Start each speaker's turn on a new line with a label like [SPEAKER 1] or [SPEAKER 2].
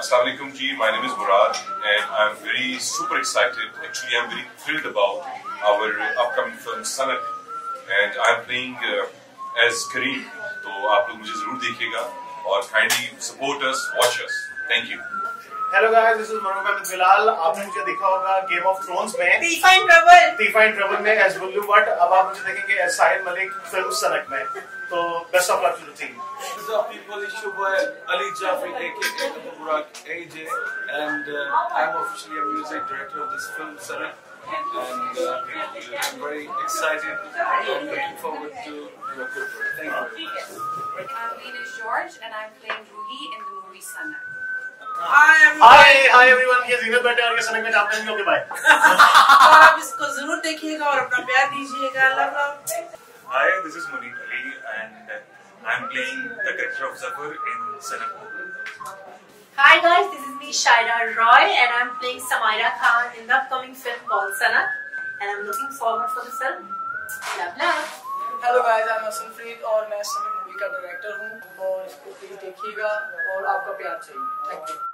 [SPEAKER 1] السلام علیکم جی my name is Murad and I am very super excited actually I am very thrilled about our upcoming film sink and I am playing as Karim تو آپ لوگ مجھے ضرور دیکھیے گا۔ और kindly support us, watch us. Thank you.
[SPEAKER 2] Hello guys this is Manoj Ahmad Bilal आपने मुझे देखा होगा गेम ऑफ थ्रोन्स में
[SPEAKER 3] Tifa in trouble.
[SPEAKER 2] तीफा in trouble में एज बुल्लू बट अब आप मुझे देखेंगे एज साहिल मलिक फिल्म सनक में तो best of luck to the team
[SPEAKER 4] What's up, people? It's your boy Ali Jafri, aka Murak AJ, and uh, I'm officially a music director of this film, Sarak. And uh, I'm very excited and looking forward to my
[SPEAKER 5] name is George and I'm playing Ruhi in the movie
[SPEAKER 2] Sanak.
[SPEAKER 3] Hi everyone! Hi, hi everyone! Here's Zina Bhatia. Okay, bye. So,
[SPEAKER 6] Hi, this is Muneeb Ali and I'm playing the character of Zafar in *Sanak*.
[SPEAKER 7] Hi guys, this is me Shyraa Roy and I'm playing Samaira Khan in the upcoming film called Sanak. And I'm looking forward for the film. Love, love!
[SPEAKER 8] Hello guys, I'm Hassan Fareed or Master का director हूँ और इसको please देखिएगा और आपका प्यार चाहिए। Thank you